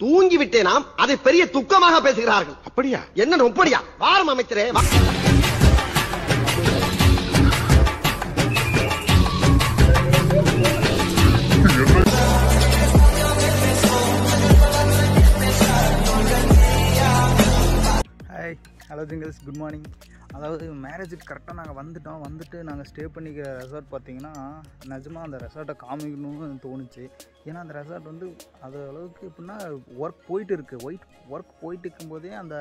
தூங்கி விட்டேனாம் அதை பெரிய துக்கமாக பேசுகிறார்கள். அப்படியா? என்ன நொப்படியா வாரம் அமைச்சரே வா. Hi hello jingles good morning அதாவது மேரேஜுக்கு கரெக்டாக நாங்கள் வந்துட்டோம். வந்துட்டு நாங்கள் ஸ்டே பண்ணிக்கிற ரெசார்ட் பார்த்தீங்கன்னா நிஜமாக அந்த ரெசார்ட்டை காமிக்கணும்னு தோணுச்சு. ஏன்னா அந்த ரெசார்ட் வந்து அது அளவுக்கு எப்படின்னா ஒர்க் போயிட்டு இருக்குது ஒயிட் ஒர்க் போயிட்டு இருக்கும்போதே அந்த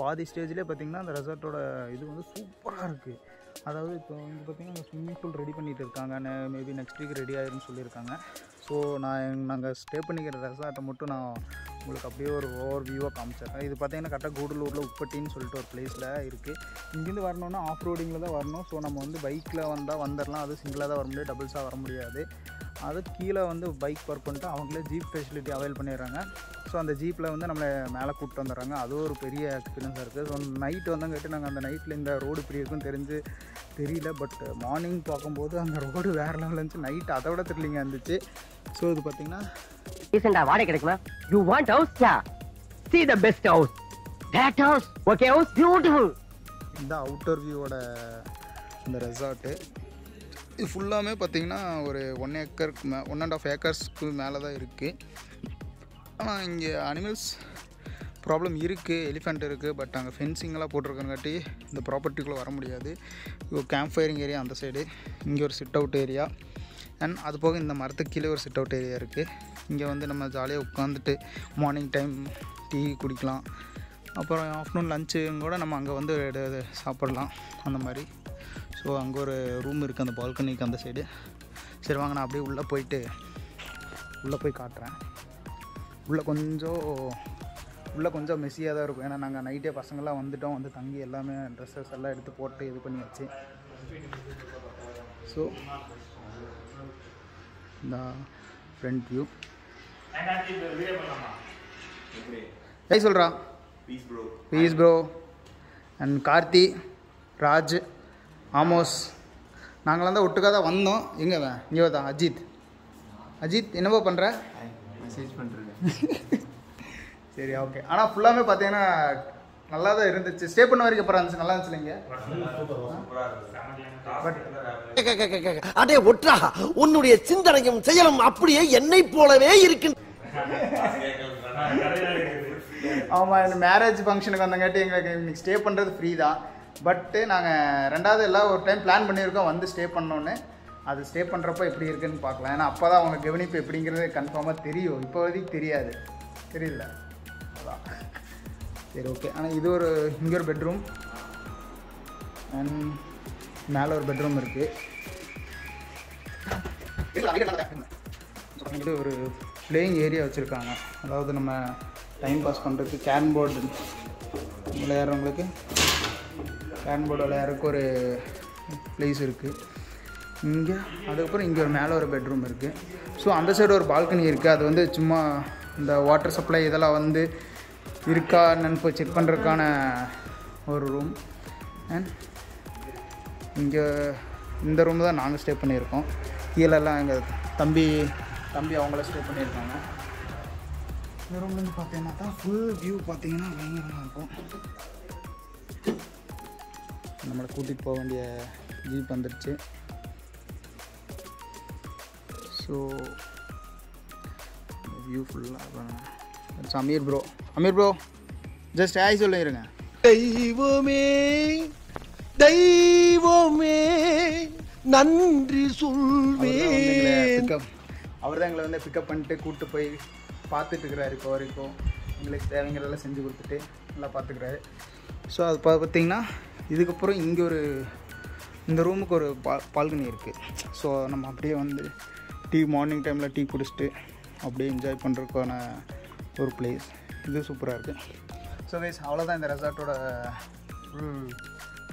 பாதி ஸ்டேஜ்லேயே பார்த்தீங்கன்னா அந்த ரெசார்ட்டோட இது வந்து சூப்பராக இருக்குது அதாவது இப்போ வந்து பார்த்தீங்கன்னா ஸ்விம்மிங் பூல் ரெடி பண்ணிட்டு இருக்காங்க. மேபி நெக்ஸ்ட் வீக் ரெடி ஆயிரும்னு சொல்லியிருக்காங்க. ஸோ நான் நாங்கள் ஸ்டே பண்ணிக்கிற ரெசார்ட்டை மட்டும் நான் உங்களுக்கு அப்படியே ஒரு ஓவர் வியூவாக காமிச்சிடுறேன். இது பார்த்தீங்கன்னா கரெக்டாக கூடலூரில் உப்பட்டின்னு சொல்லிட்டு ஒரு பிளேஸில் இருக்குது இங்கேருந்து வரணும்னா ஆஃப் ரோடிங்கில் தான் வரணும். ஸோ நம்ம வந்து பைக்கில் வந்தால் வந்துடலாம் அது சிங்கிளாக தான் வர முடியாது டபுள்ஸாக வர முடியாது. அது கீழே வந்து பைக் ஒர்க் பண்ணிட்டு அவங்களே ஜீப் ஃபெசிலிட்டி அவைல் பண்ணிடுறாங்க. ஸோ அந்த ஜீப்பில் வந்து நம்மளை மேலே கூப்பிட்டு வந்துடுறாங்க. அது ஒரு பெரிய எக்ஸ்பீரியன்ஸாக இருக்குது ஸோ நைட்டு வந்தங்காட்டி நாங்கள் அந்த நைட்டில் இந்த ரோடு இப்படி இருக்குன்னு தெரிஞ்சு தெரியல பட் மார்னிங் பார்க்கும்போது அந்த ரோடு வேறு லெவலில் இருந்துச்சு. நைட் அதை விட தெரியலிங்க இருந்துச்சு. ஸோ இது பார்த்தீங்கன்னா ரீசெண்டா வாடகை கிடைக்குமா? You want house yeah see the best house. That house okay house beautiful. இந்த அவுட்டர் வியூவோட இந்த ரெசார்ட்டு இது ஃபுல்லாமே பார்த்தீங்கன்னா ஒரு ஒன் ஏக்கருக்கு மே ஒன் அண்ட் ஆஃப் ஏக்கர்ஸ்க்கு மேலே தான் இருக்குது ஆனால் இங்கே அனிமல்ஸ் ப்ராப்ளம் இருக்குது எலிஃபெண்ட் இருக்குது பட் அங்கே ஃபென்சிங்கெல்லாம் போட்டிருக்கங்காட்டி இந்த ப்ராப்பர்ட்டிக்குள்ளே வர முடியாது. கேம்ப் ஃபயரிங் ஏரியா அந்த சைடு இங்கே ஒரு சிட் அவுட் ஏரியா அண்ட் அது போக இந்த மரத்துக்கு கீழே ஒரு சிட் அவுட் ஏரியா இருக்குது இங்கே வந்து நம்ம ஜாலியாக உட்காந்துட்டு மார்னிங் டைம் டீ குடிக்கலாம். அப்புறம் ஆஃப்டர்நூன் லஞ்சு கூட நம்ம அங்கே வந்து எடு- சாப்பிட்லாம். அந்த மாதிரி. ஸோ அங்கே ஒரு ரூம் இருக்குது அந்த பால்கனிக்கு அந்த சைடு சரி வாங்க நான் அப்படியே உள்ளே போயிட்டு உள்ளே போய் காட்டுறேன். உள்ளே கொஞ்சம் உள்ளே கொஞ்சம் மெஸ்ஸியாக தான் இருக்கும். ஏன்னா நாங்கள் நைட்டே பசங்கள்லாம் வந்துட்டோம். வந்து தங்கி எல்லாமே ட்ரெஸ்ஸஸ் எல்லாம் எடுத்து போட்டு இது பண்ணியாச்சு. ஸோ இந்த ஃப்ரண்ட் வியூ ஏய் சொல்கிறா peace bro and Karthi Raj Amos நாங்களாம் தான் ஒட்டுக்காக தான் வந்தோம். எங்கே இங்கே தான் அஜித். அஜித் என்னவோ பண்ணுற மெசேஜ் பண்ணுறேன் சரி ஓகே ஆனால் ஃபுல்லாமே பார்த்தீங்கன்னா நல்லா தான் இருந்துச்சு. ஸ்டே பண்ண வரைக்கும் அப்புறம் இருந்துச்சு. நல்லா இருந்துச்சு இல்லைங்க? பட் அடே ஒற்றா. உன்னுடைய சிந்தனையும் செயலும் அப்படியே என்னை போலவே இருக்கு ஆமாம் இந்த மேரேஜ் ஃபங்க்ஷனுக்கு வந்தங்காட்டி எங்களுக்கு இன்னைக்கு ஸ்டே பண்ணுறது ஃப்ரீ தான். பட்டு நாங்கள் ரெண்டாவது எல்லாம் ஒரு டைம் பிளான் பண்ணியிருக்கோம். வந்து ஸ்டே பண்ணோன்னு. அது ஸ்டே பண்ணுறப்ப எப்படி இருக்குன்னு பார்க்கலாம். ஏன்னா அப்போ தான் அவங்க கவனிப்பு எப்படிங்கிறது கன்ஃபார்மாக தெரியும். இப்போ வரைக்கும் தெரியாது. தெரியல சரி ஓகே ஆனால் இது ஒரு இங்கே ஒரு பெட்ரூம் அண்ட் மேலே ஒரு பெட்ரூம் இருக்குது இது ஒரு பிளேயிங் ஏரியா வச்சுருக்காங்க. அதாவது நம்ம டைம் பாஸ் பண்ணுறதுக்கு கேரம் போர்டு விளையாடுறவங்களுக்கு கேரம் போர்டு விளையாடுறதுக்கு ஒரு ப்ளேஸ் இருக்குது இங்கே அதுக்கப்புறம் இங்கே ஒரு மேலே ஒரு பெட்ரூம் இருக்குது ஸோ அந்த சைடு ஒரு பால்கனி இருக்குது அது வந்து சும்மா இந்த வாட்டர் சப்ளை இதெல்லாம் வந்து இருக்கா என்னன்னு போய் செக் பண்ணுறதுக்கான ஒரு ரூம் அண்ட் இங்கே இந்த ரூம் தான் நாங்கள் ஸ்டே பண்ணியிருக்கோம். கீழெல்லாம் எங்கள் தம்பி தம்பி அவங்கள ஸ்டே பண்ணியிருக்காங்க. இந்த ரூம்லேருந்து பார்த்தீங்கன்னா தான் ஃபுல் வியூ பார்த்தீங்கன்னா பயங்கரமாக இருக்கும். நம்மளை கூட்டிகிட்டு போக வேண்டிய ஜீப் வந்துடுச்சு ஸோ வியூ ஃபுல்லாக Ameer bro Ameer bro just ஆய் சொல்லிடுங்க தெய்வமே தெய்வமே நன்றி சொல்வேன். அவர் தான் எங்களை வந்து பிக்கப் பண்ணிட்டு கூப்பிட்டு போய் பார்த்துட்டு இருக்கிறாரு இப்போ வரைக்கும். எங்களுக்கு தேவைங்கிறதெல்லாம் செஞ்சு கொடுத்துட்டு நல்லா பார்த்துக்கிறாரு. ஸோ அது பார்த்தீங்கன்னா இதுக்கப்புறம் இங்கே ஒரு இந்த ரூமுக்கு ஒரு பா பால்கனி இருக்குது ஸோ நம்ம அப்படியே வந்து டீ மார்னிங் டைமில் டீ குடிச்சிட்டு அப்படியே என்ஜாய் பண்ணுறதுக்கான ஒரு பிளேஸ் இது சூப்பராக இருக்குது ஸோ கைஸ் அவ்வளோதான் இந்த ரெசார்ட்டோட ஃபுல்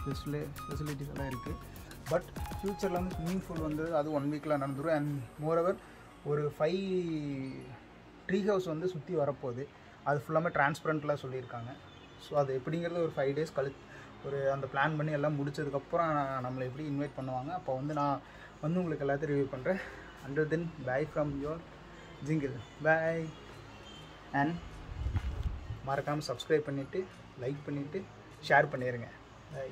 ஃபெசிலி ஃபெசிலிட்டிஸ் எல்லாம் இருக்குது பட் ஃப்யூச்சரில் வந்து ஸ்விம்மிங் பூல் வந்து அது ஒன் வீக்கில் நடந்துடும் அண்ட் மோரோவர் ஒரு ஃபைவ் ட்ரீ ஹவுஸ் வந்து சுற்றி வரப்போகுது. அது ஃபுல்லாமே டிரான்ஸ்பரண்ட்லாம் சொல்லியிருக்காங்க. ஸோ அது எப்படிங்கிறது ஒரு ஃபைவ் டேஸ் கழி ஒரு அந்த பிளான் பண்ணி எல்லாம் முடிச்சதுக்கப்புறம் நம்மளை எப்படி இன்வைட் பண்ணுவாங்க. அப்போ வந்து நான் வந்து உங்களுக்கு எல்லாத்தையும் ரிவ்யூ பண்ணுறேன் until then bye from your jingle boy and மறக்காமல் சப்ஸ்கிரைப் பண்ணிவிட்டு லைக் பண்ணிவிட்டு ஷேர் பண்ணிடுங்க பை